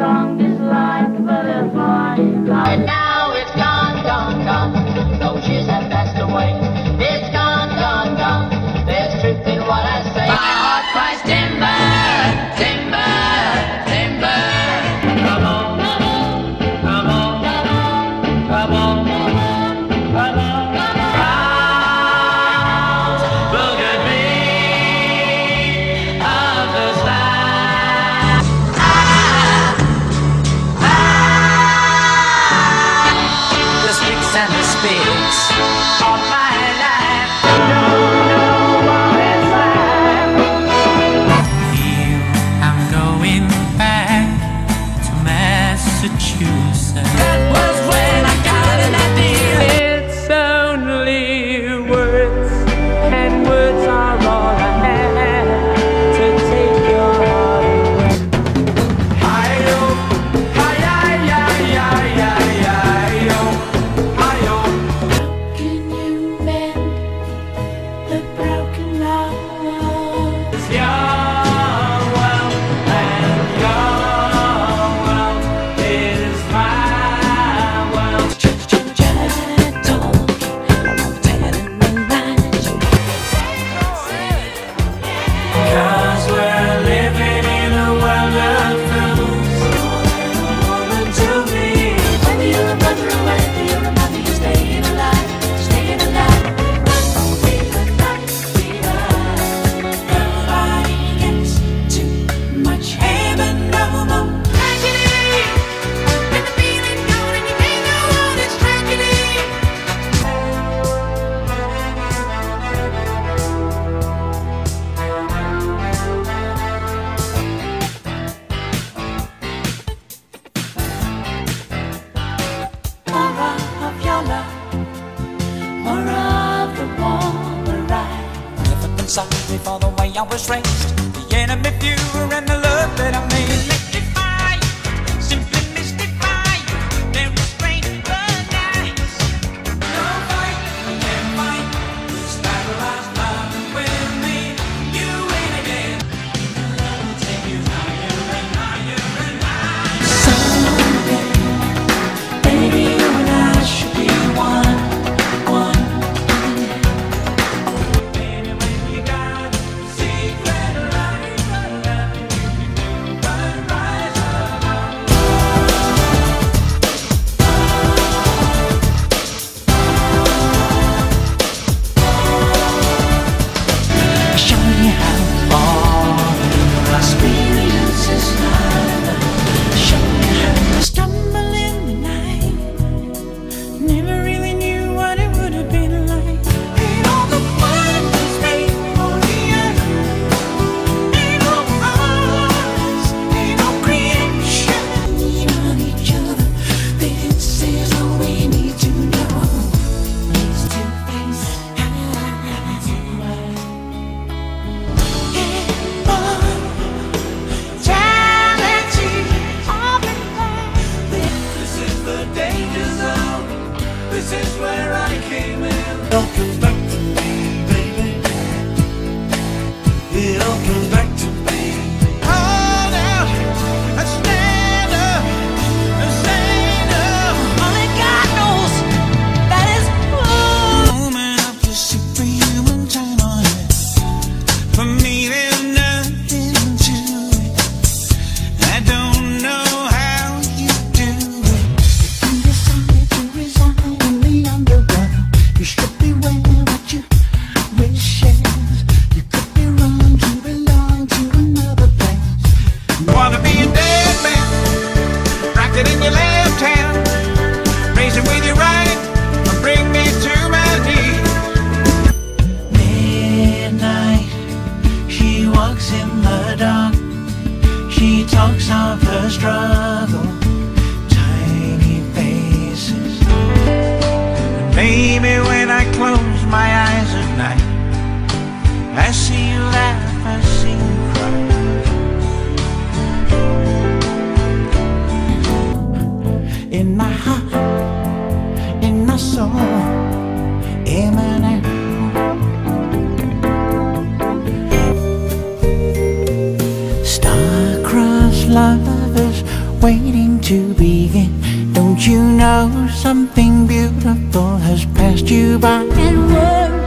song. Yeah. Everywhere. stronger, more of the. Never been sorry for the way I was raised, the enemy fewer and the love. This is where I came in. Welcome back. close my eyes at night. I see you laugh, I see you something beautiful has passed you by? And